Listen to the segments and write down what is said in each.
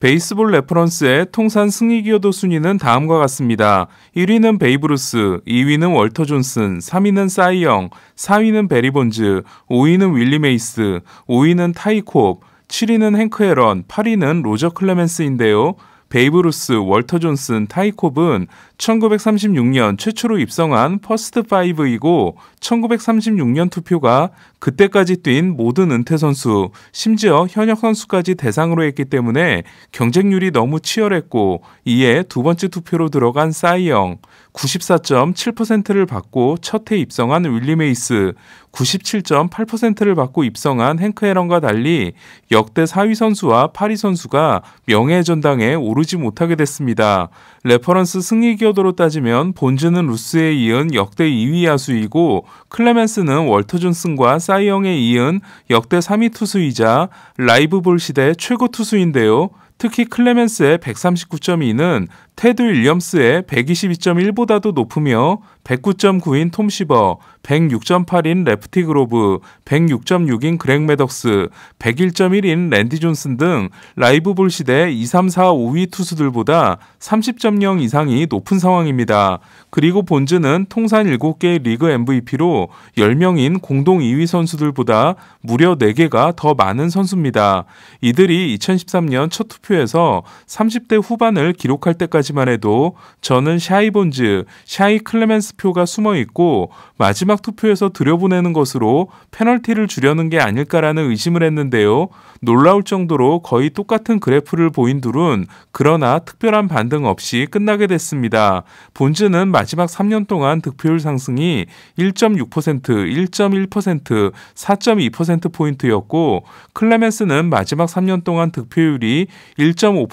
베이스볼 레퍼런스의 통산 승리 기여도 순위는 다음과 같습니다. 1위는 베이브 루스, 2위는 월터 존슨, 3위는 사이영, 4위는 배리 본즈, 5위는 윌리 메이스, 5위는 타이 콥, 7위는 행크 애런, 8위는 로저 클레멘스인데요. 베이브 루스, 월터 존슨, 타이 콥은 1936년 최초로 입성한 First 5이고 1936년 투표가 그때까지 뛴 모든 은퇴 선수, 심지어 현역 선수까지 대상으로 했기 때문에 경쟁률이 너무 치열했고 이에 두 번째 투표로 들어간 사이영 94.7%를 받고 첫 해 입성한 윌리 메이스 97.8%를 받고 입성한 행크 애런과 달리 역대 4위 선수와 8위 선수가 명예의 전당에 오르지 못하게 됐습니다. 레퍼런스 승리 기여도로 따지면 본즈는 루스에 이은 역대 2위 야수이고 클레멘스는 월터 존슨과 사이영에 이은 역대 3위 투수이자 live ball 시대 최고 투수인데요. 특히 클레멘스의 139.2는 테드 윌리엄스의 122.1보다도 높으며 109.9인 톰 시버, 106.8인 레프티 그로브, 106.6인 그렉 매덕스, 101.1인 랜디 존슨 등 live ball 시대 2, 3, 4, 5위 투수들보다 30.0 이상이 높은 상황입니다. 그리고 본즈는 통산 7개 리그 MVP로 10명인 공동 2위 선수들보다 무려 4개가 더 많은 선수입니다. 이들이 2013년 첫 투표에서 30대 후반을 기록할 때까지 만 해도 저는 shy 본즈, shy 클레멘스 표가 숨어 있고 마지막 투표에서 들여보내는 것으로 페널티를 주려는 게 아닐까라는 의심을 했는데요. 놀라울 정도로 거의 똑같은 그래프를 보인 둘은 그러나 특별한 반등 없이 끝나게 됐습니다. 본즈는 마지막 3년 동안 득표율 상승이 1.6%, 1.1%, 4.2%포인트였고 클레멘스는 마지막 3년 동안 득표율이 1.5%,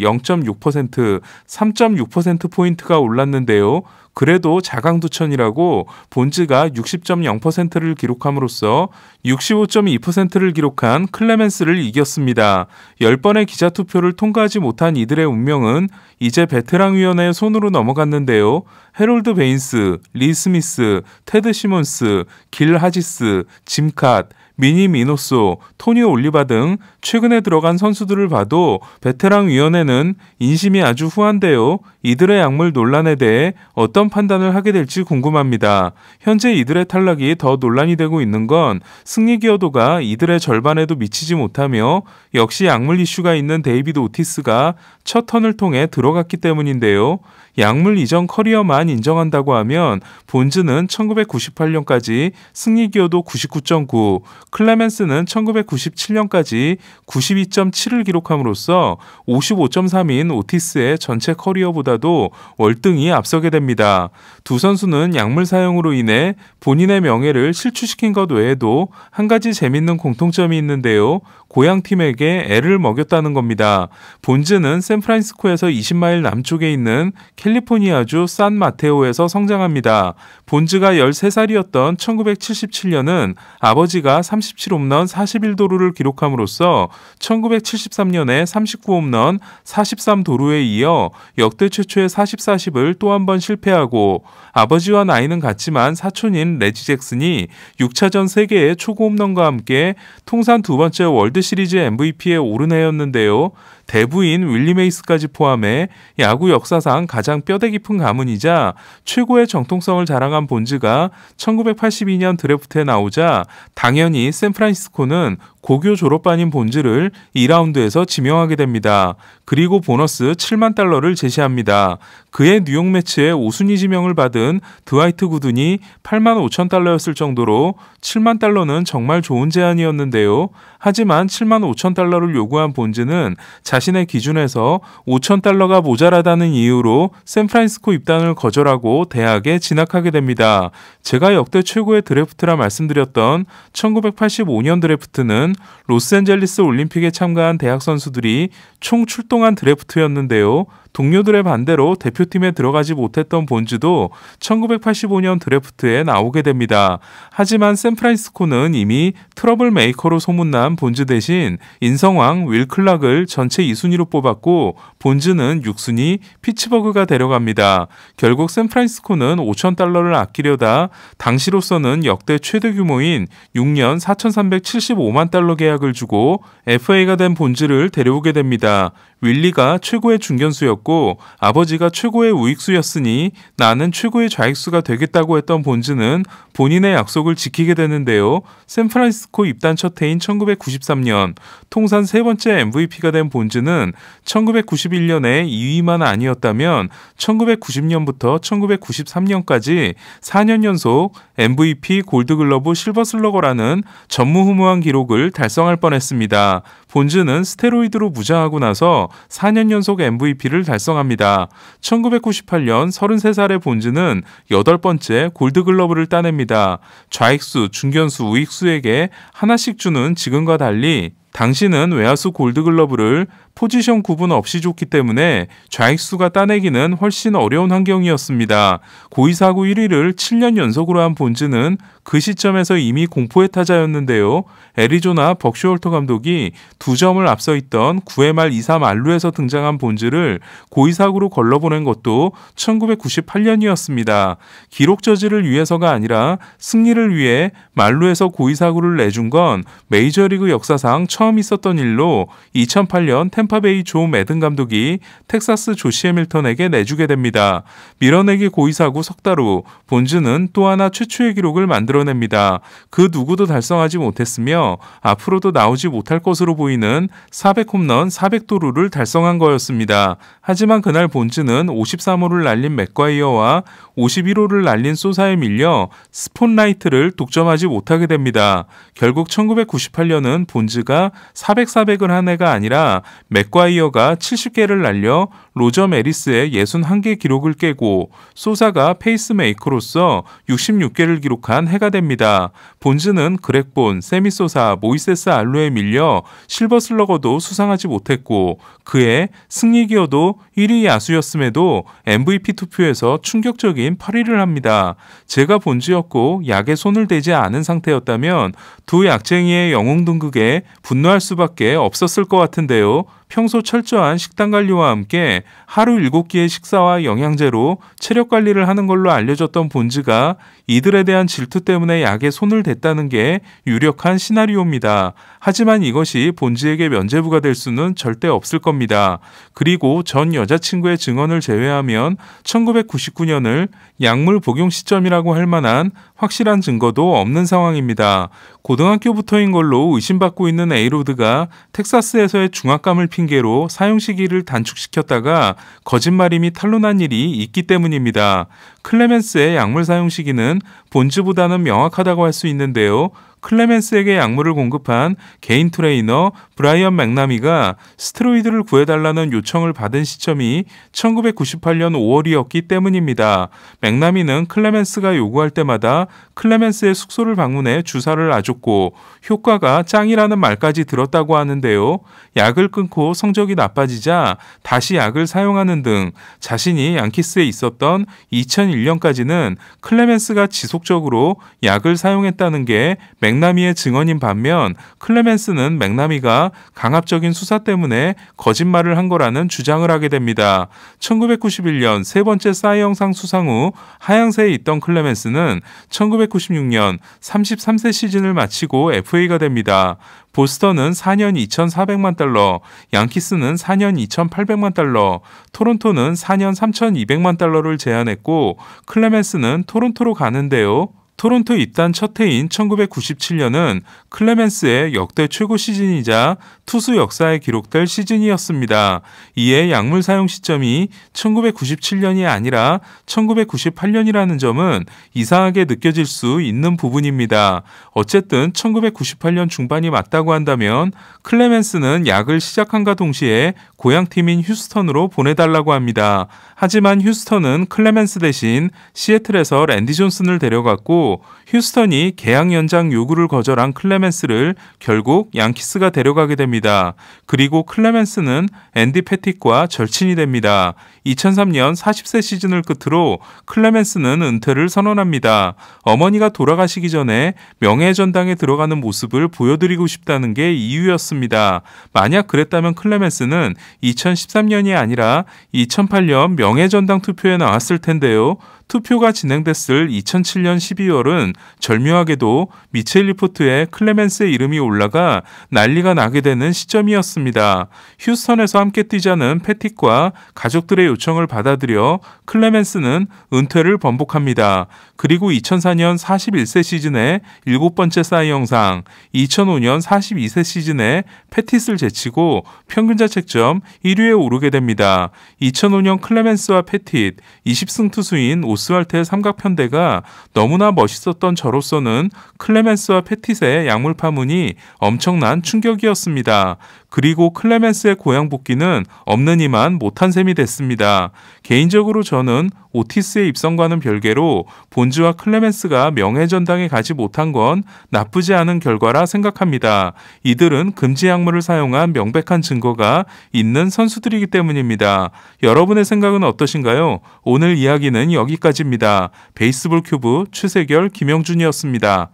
0.6%, 3.6%포인트가 올랐는데요. 그래도 자강두천이라고 본즈가 60.0%를 기록함으로써 65.2%를 기록한 클레멘스를 이겼습니다. 10번의 기자투표를 통과하지 못한 이들의 운명은 이제 베테랑 위원회의 손으로 넘어갔는데요. 해롤드 베인스, 리 스미스, 테드 시몬스, 길 하지스, 짐 캇, 미니 미노소, 토니 올리바 등 최근에 들어간 선수들을 봐도 베테랑 위원회는 인심이 아주 후한데요. 이들의 약물 논란에 대해 어떤 판단을 하게 될지 궁금합니다. 현재 이들의 탈락이 더 논란이 되고 있는 건 승리 기여도가 이들의 절반에도 미치지 못하며 역시 약물 이슈가 있는 데이비드 오티스가 첫 턴을 통해 들어갔기 때문인데요. 약물 이전 커리어만 인정한다고 하면 본즈는 1998년까지 승리 기여도 99.9, 클레멘스는 1997년까지 92.7을 기록함으로써 55.3인 오티스의 전체 커리어보다 도 월등히 앞서게 됩니다. 두 선수는 약물 사용으로 인해 본인의 명예를 실추시킨 것 외에도 한 가지 재밌는 공통점이 있는데요. 고향 팀에게 애를 먹였다는 겁니다. 본즈는 샌프란시스코에서 20마일 남쪽에 있는 캘리포니아주 산 마테오에서 성장합니다. 본즈가 13살이었던 1977년은 아버지가 37홈런 41도루를 기록함으로써 1973년에 39홈런 43도루에 이어 역대 최초의 40, 40을 또 한 번 실패하고 아버지와 나이는 같지만 사촌인 레지 잭슨이 6차전 3개의 초구 홈런과 함께 통산 두 번째 월드 시리즈 MVP에 오른 해였는데요. 대부인 윌리 메이스까지 포함해 야구 역사상 가장 뼈대 깊은 가문이자 최고의 정통성을 자랑한 본즈가 1982년 드래프트에 나오자 당연히 샌프란시스코는 고교 졸업반인 본즈를 2라운드에서 지명하게 됩니다. 그리고 보너스 7만 달러를 제시합니다. 그해 뉴욕 메츠에 5순위 지명을 받은 드와이트 구든이 8만 5천 달러였을 정도로 7만 달러는 정말 좋은 제안이었는데요. 하지만 7만 5천 달러를 요구한 본즈는 자신의 기준에서 5천 달러가 모자라다는 이유로 샌프란시스코 입단을 거절하고 대학에 진학하게 됩니다. 제가 역대 최고의 드래프트라 말씀드렸던 1985년 드래프트는 로스앤젤리스 올림픽에 참가한 대학 선수들이 총 출동한 드래프트였는데요. 동료들의 반대로 대표팀에 들어가지 못했던 본즈도 1985년 드래프트에 나오게 됩니다. 하지만 샌프란시스코는 이미 트러블 메이커로 소문난 본즈 대신 인성왕 윌 클락을 전체 2순위로 뽑았고 본즈는 6순위 피츠버그가 데려갑니다. 결국 샌프란시스코는 5천 달러를 아끼려다 당시로서는 역대 최대 규모인 6년 4,375만 달러 계약을 주고 FA가 된 본즈를 데려오게 됩니다. 윌리가 최고의 중견수였고 아버지가 최고의 우익수였으니 나는 최고의 좌익수가 되겠다고 했던 본즈는 본인의 약속을 지키게 되는데요. 샌프란시스코 입단 첫 해인 1993년 통산 세 번째 MVP가 된 본즈는 1991년에 2위만 아니었다면 1990년부터 1993년까지 4년 연속 MVP 골드글러브 실버슬러거라는 전무후무한 기록을 달성할 뻔했습니다. 본즈는 스테로이드로 무장하고 나서 4년 연속 MVP를 달성합니다. 1998년 33살의 본즈는 8번째 골드글러브를 따냅니다. 좌익수, 중견수, 우익수에게 하나씩 주는 지금과 달리 당신은 외야수 골드글러브를 포지션 구분 없이 줬기 때문에 좌익수가 따내기는 훨씬 어려운 환경이었습니다. 고의사구 1위를 7년 연속으로 한 본즈는 그 시점에서 이미 공포의 타자였는데요. 애리조나 벅쇼홀터 감독이 두 점을 앞서 있던 9회 말 2사 만루에서 등장한 본즈를 고의사구로 걸러보낸 것도 1998년이었습니다. 기록 저지를 위해서가 아니라 승리를 위해 만루에서 고의사구를 내준 건 메이저리그 역사상 처음 있었던 일로 2008년 템파베이 조 매든 감독이 텍사스 조시 해밀턴에게 내주게 됩니다. 밀어내기 고의사구 석달 후 본즈는 또 하나 최초의 기록을 만들어냅니다. 그 누구도 달성하지 못했으며 앞으로도 나오지 못할 것으로 보이는 400홈런 400도루를 달성한 거였습니다. 하지만 그날 본즈는 53호를 날린 맥과이어와 51호를 날린 소사에 밀려 스포트라이트를 독점하지 못하게 됩니다. 결국 1998년은 본즈가 400, 400을 한 해가 아니라 맥과이어가 70개를 날려 로저 매리스의 61개 기록을 깨고 소사가 페이스메이커로서 66개를 기록한 해가 됩니다. 본즈는 그렉 본, 새미 소사, 모이세스 알루에 밀려 실버 슬러거도 수상하지 못했고 그해 승리기여도 1위 야수였음에도 MVP 투표에서 충격적인 8위를 합니다. 제가 본즈였고 약에 손을 대지 않은 상태였다면 두 약쟁이의 영웅 등극에 분노 할 수밖에 없었을 것 같은데요. 평소 철저한 식단 관리와 함께 하루 7끼의 식사와 영양제로 체력 관리를 하는 걸로 알려졌던 본즈가 이들에 대한 질투 때문에 약에 손을 댔다는 게 유력한 시나리오입니다. 하지만 이것이 본즈에게 면죄부가 될 수는 절대 없을 겁니다. 그리고 전 여자친구의 증언을 제외하면 1999년을 약물 복용 시점이라고 할 만한 확실한 증거도 없는 상황입니다. 고등학교부터인 걸로 의심받고 있는 에이로드가 텍사스에서의 중압감을 핑계로 사용 시기를 단축시켰다가 거짓말임이 탄로난 일이 있기 때문입니다. 클레멘스의 약물 사용 시기는 본즈보다는 명확하다고 할 수 있는데요. 클레멘스에게 약물을 공급한 개인 트레이너 브라이언 맥나미가 스테로이드를 구해달라는 요청을 받은 시점이 1998년 5월이었기 때문입니다. 맥나미는 클레멘스가 요구할 때마다 클레멘스의 숙소를 방문해 주사를 놔줬고 효과가 짱이라는 말까지 들었다고 하는데요. 약을 끊고 성적이 나빠지자 다시 약을 사용하는 등 자신이 양키스에 있었던 2001년까지는 클레멘스가 지속적으로 약을 사용했다는 게 맥나미의 증언인 반면 클레멘스는 맥나미가 강압적인 수사 때문에 거짓말을 한 거라는 주장을 하게 됩니다. 1991년 세 번째 사이영상 수상 후 하향세에 있던 클레멘스는 1996년 33세 시즌을 마치고 FA가 됩니다. 보스턴은 4년 2,400만 달러, 양키스는 4년 2,800만 달러, 토론토는 4년 3,200만 달러를 제안했고 클레멘스는 토론토로 가는데요. 토론토 입단 첫 해인 1997년은 클레멘스의 역대 최고 시즌이자 투수 역사에 기록될 시즌이었습니다. 이에 약물 사용 시점이 1997년이 아니라 1998년이라는 점은 이상하게 느껴질 수 있는 부분입니다. 어쨌든 1998년 중반이 맞다고 한다면 클레멘스는 약을 시작함과 동시에 고향팀인 휴스턴으로 보내달라고 합니다. 하지만 휴스턴은 클레멘스 대신 시애틀에서 랜디 존슨을 데려갔고 휴스턴이 계약 연장 요구를 거절한 클레멘스를 결국 양키스가 데려가게 됩니다. 그리고 클레멘스는 앤디 페팃과 절친이 됩니다. 2003년 40세 시즌을 끝으로 클레멘스는 은퇴를 선언합니다. 어머니가 돌아가시기 전에 명예 전당에 들어가는 모습을 보여드리고 싶다는 게 이유였습니다. 만약 그랬다면 클레멘스는 2013년이 아니라 2008년 명예 전당 투표에 나왔을 텐데요. 투표가 진행됐을 2007년 12월은 절묘하게도 미첼 리포트에 클레멘스의 이름이 올라가 난리가 나게 되는 시점이었습니다. 휴스턴에서 함께 뛰자는 패틱과 가족들의 요청을 받아들여 클레멘스는 은퇴를 번복합니다. 그리고 2004년 41세 시즌에 일곱 번째 사이 영상, 2005년 42세 시즌에 패티스를 제치고 평균 자 책점 1위에 오르게 됩니다. 2005년 클레멘스와 패티트 20승 투수인 오스왈트의 삼각편대가 너무나 멋있었던 저로서는 클레멘스와 페티트의 약물 파문이 엄청난 충격이었습니다. 그리고 클레멘스의 고향 복귀는 없느니만 못한 셈이 됐습니다. 개인적으로 저는 오티즈의 입성과는 별개로 본즈와 클레멘스가 명예전당에 가지 못한 건 나쁘지 않은 결과라 생각합니다. 이들은 금지 약물을 사용한 명백한 증거가 있는 선수들이기 때문입니다. 여러분의 생각은 어떠신가요? 오늘 이야기는 여기까지입니다. 베이스볼 큐브 최세결 김영준이었습니다.